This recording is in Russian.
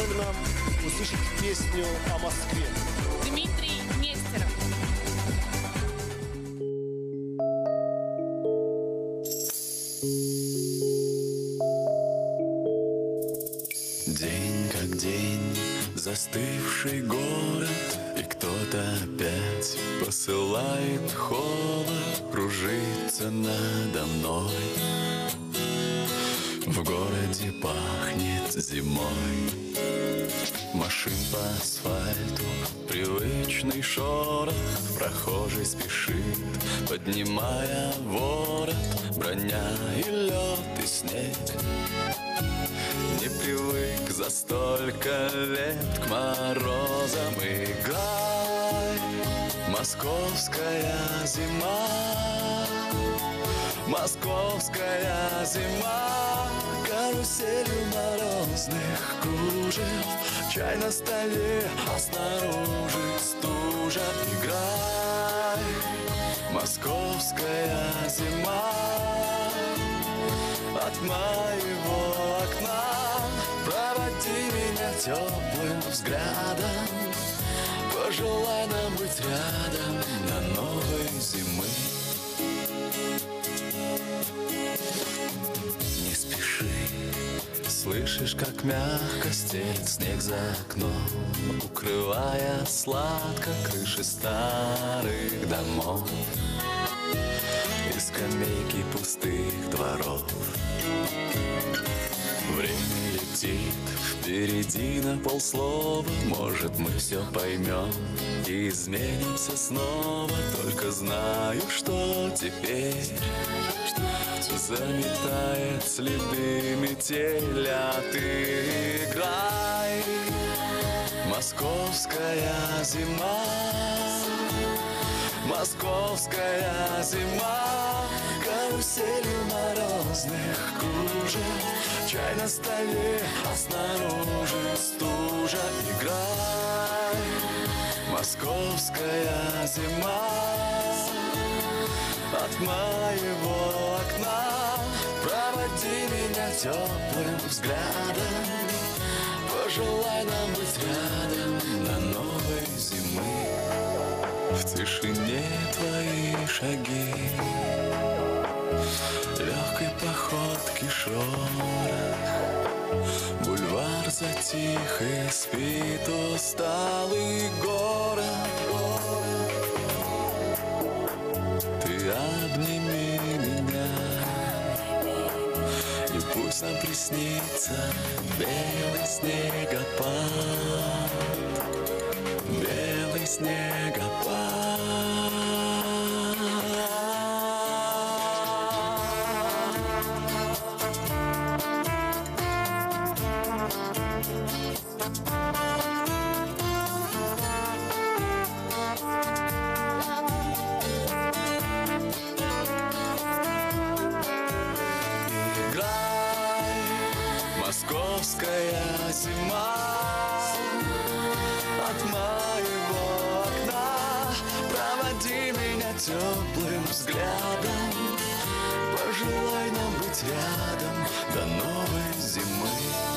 пора ли нам услышать песню о Москве? Дмитрий Нестеров. День как день, застывший город И кто-то опять посылает холод Кружиться надо мной В городе пахнет зимой. Машин по асфальту, привычный шорох. Прохожий спешит, поднимая ворот. Броня и лед и снег. Не привык за столько лет к морозам Играй, московская зима. Московская зима Каруселью морозных кружев Чай на столе, а снаружи стужа. Играй, московская зима. От моего окна Проводи меня теплым взглядом. Пожелай нам быть рядом до новой зимы слышишь, как мягко стелет снег за окном Укрывая сладко крыши старых домов И скамейки пустых дворов. Время летит впереди на полслова Может, мы все поймем и изменимся снова Только знаю, что теперь Заметает следы метеля Ты играй. Московская зима Московская зима. Каруселью морозных кружев Чай на столе, а снаружи стужа. Играй. Московская зима моего окна. Проводи меня теплым взглядом. Пожелай нам быть рядом до новой зимы. В тишине твои шаги. Легкой походки шорох. Бульвар затих и спит усталый город пусть приснится белый снегопад. Белый снегопад теплым взглядом. Пожелай нам быть рядом до новой зимы